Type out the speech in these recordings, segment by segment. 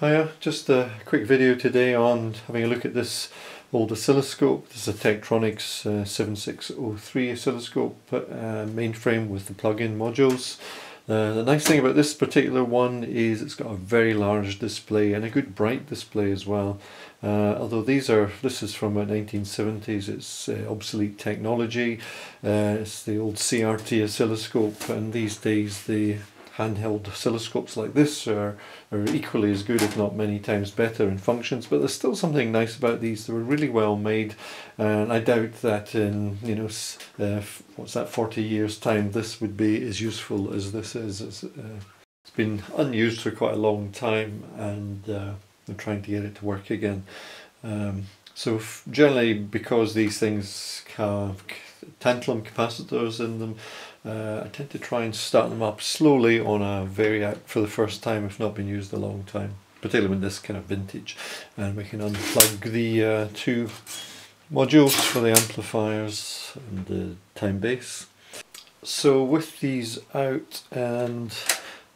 Hiya, just a quick video today on having a look at this old oscilloscope. This is a Tektronix uh, 7603 oscilloscope uh, mainframe with the plug-in modules. Uh, the nice thing about this particular one is it's got a very large display and a good bright display as well. Uh, although these are, this is from the 1970s, it's uh, obsolete technology. Uh, it's the old CRT oscilloscope and these days the handheld oscilloscopes like this are, are equally as good, if not many times better in functions. But there's still something nice about these. They were really well made, and I doubt that in you know uh, what's that 40 years time this would be as useful as this is. It's, uh, it's been unused for quite a long time, and uh, I'm trying to get it to work again. Um, so generally, because these things have tantalum capacitors in them, uh, I tend to try and start them up slowly on a Variac for the first time if not been used a long time, particularly when this kind of vintage. And we can unplug the uh, two modules for the amplifiers and the time base. So with these out and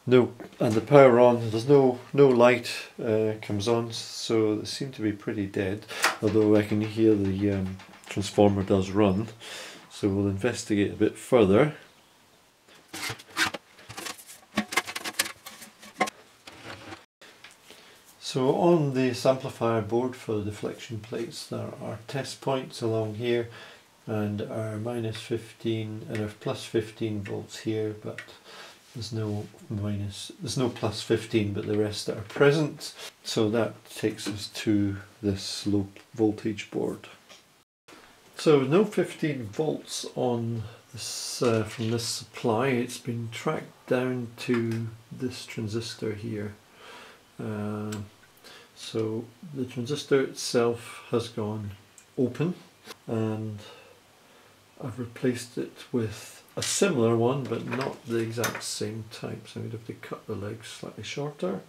no and the power on, there's no no light uh, comes on, so they seem to be pretty dead. Although I can hear the um, transformer does run, so we'll investigate a bit further. So on this amplifier board for the deflection plates there are test points along here and our minus 15 and our plus 15 volts here but there's no minus there's no plus 15 but the rest are present so that takes us to this low voltage board. So no 15 volts on this uh, from this supply it's been tracked down to this transistor here. Uh, so the transistor itself has gone open and I've replaced it with a similar one but not the exact same type. So I'm going to have to cut the legs slightly shorter.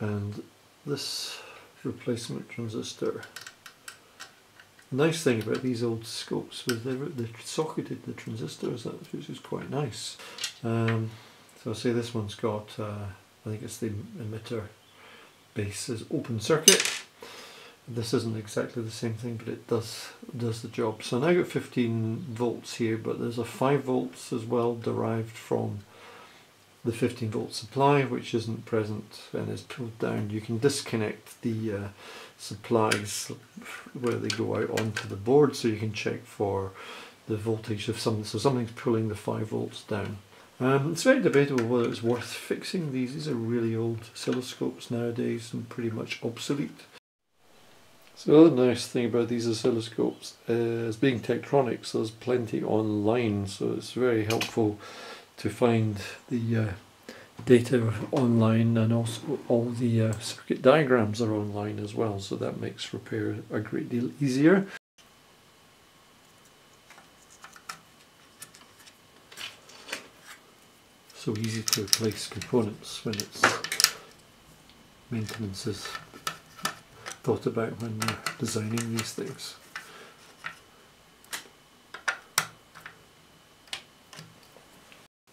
And this replacement transistor nice thing about these old scopes was they, they socketed the transistors, which is quite nice. Um, so say this one's got, uh, I think it's the emitter base is open circuit. This isn't exactly the same thing, but it does does the job. So now I've got 15 volts here, but there's a 5 volts as well derived from the 15 volt supply, which isn't present and is pulled down. You can disconnect the uh, supplies where they go out onto the board so you can check for the voltage of something. So something's pulling the 5 volts down. Um, it's very debatable whether it's worth fixing these. These are really old oscilloscopes nowadays and pretty much obsolete. So the other nice thing about these oscilloscopes is being Tektronix there's plenty online so it's very helpful to find the uh, data online and also all the uh, circuit diagrams are online as well so that makes repair a great deal easier. So easy to replace components when it's maintenance is thought about when designing these things.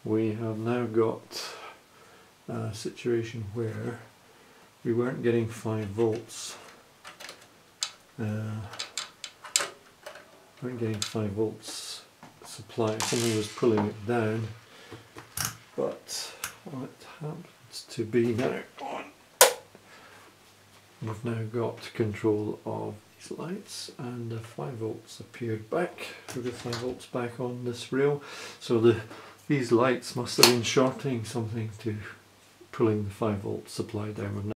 We have now got a situation where we weren't getting 5 volts. Uh, weren't getting 5 volts supply. Something was pulling it down but what happens to be now? On we've now got control of these lights and the 5 volts appeared back. With the 5 volts back on this rail. So the these lights must have been shorting something to pulling the 5 volt supply down.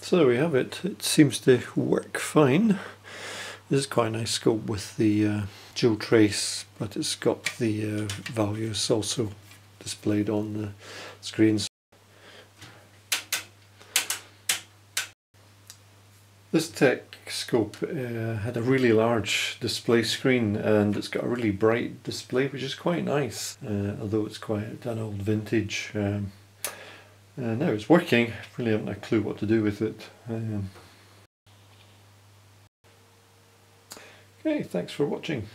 So there we have it. It seems to work fine. This is quite a nice scope with the uh, dual trace, but it's got the uh, values also displayed on the screens. This Tek scope uh, had a really large display screen and it's got a really bright display which is quite nice uh, although it's quite an old vintage um, uh, now it's working, really haven't a clue what to do with it. Um, okay, thanks for watching.